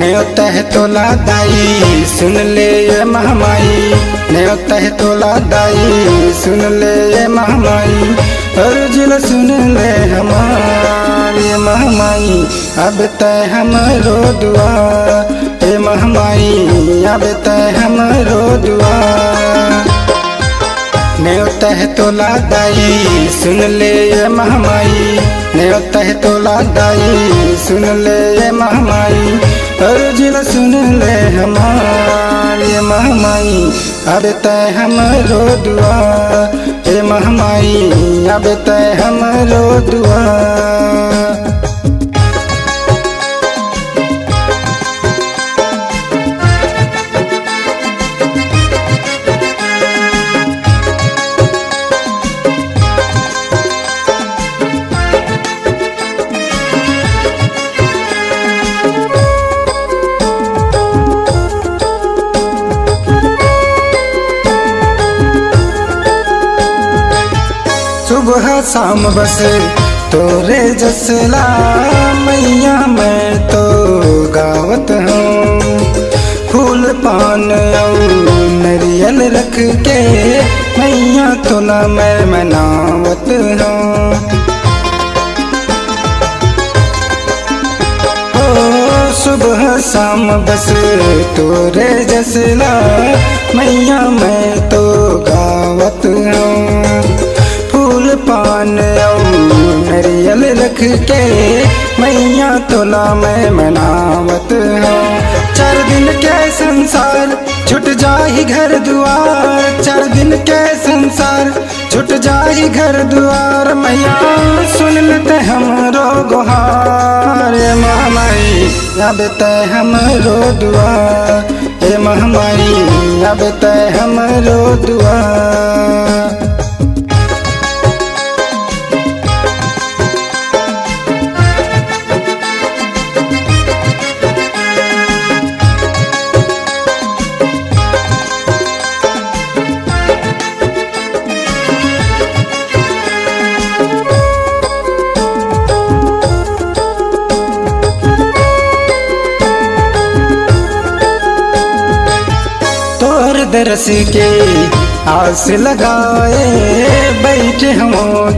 न्योता है तोला दाई, सुन ले ये महमाई। न्योता है तोला दाई, सुन ले ये महमाई। अर्जुन सुन ले हमारी महमाई। अब तय हमरो दुआ, ए महमाई, अब तय हमरो दुआ। न्योता है तोला दाई, सुन ले ये महमाई। न्योता है तोला दाई, सुन ले ये महमाई। अर्जुन सुन ले हमारी महमाई। अब तय हमरो दुआ। हे महमाई, अब तय हमरो दुआ। शाम बस, तोरे जसला मैया मैं तो गावत हूँ। फूल पान नरियल रख के मैया तोला मैं मनावत हूँ। सुबह शाम बस, तोरे जसला मैया मैं तो गावत हूँ। के मैया तोला मैं मनावत हूँ। चार दिन के संसार छुट जाही घर दुआर। चार दिन के संसार छुट जाही घर दुआर। मैया, सुन लेते हमरो गुहार। ए महामारी अब तय हमरो दुआ ए महमाई, अब तय हमरो दुआ तोर दरस के आस लगाए, बैठे हम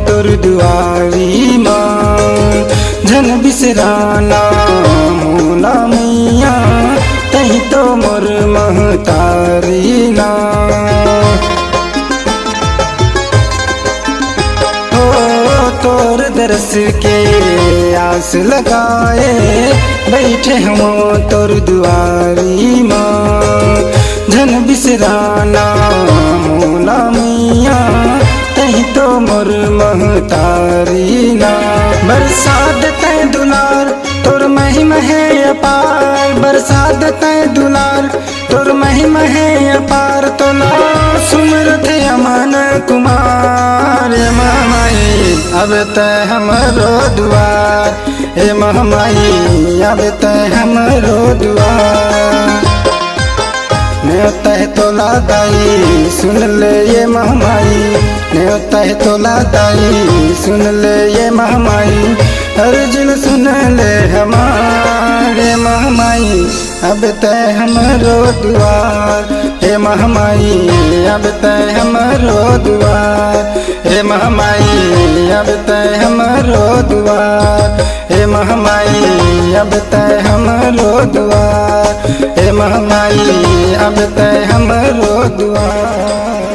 तोर दुआरी माँ। जन बिसराना मोला मैया, तही तो मोर महतारी ना। तोर दरस के आस लगाए, बैठे हम तोर दुआरी माँ। जन बिसराना, मोला मैया, तही तो मोर महतारी ना। बरसात तय दुलार, तोर महिमा है अपार। बरसात तय दुलार, तोर महिमा है अपार। तोला सुमरत अमन कुमार। मामाई अब तय हमरो दुआर। ए महमाई, अब तय हमरो दुआर। न्योता है तोला दाई सुन ले ये महामारी। न्योता है तोला दाई सुन ले ये महमाई अर्जुन सुन ले हमारे महमाई अब तय हमारो दुआर, हे महमाई अब तय हमारो दुआर। हे महमाई, अब तय हमारो दुआर हे महमाई, अब तय हमारो दुआर हे महमाई, अब तय हमारो दुआर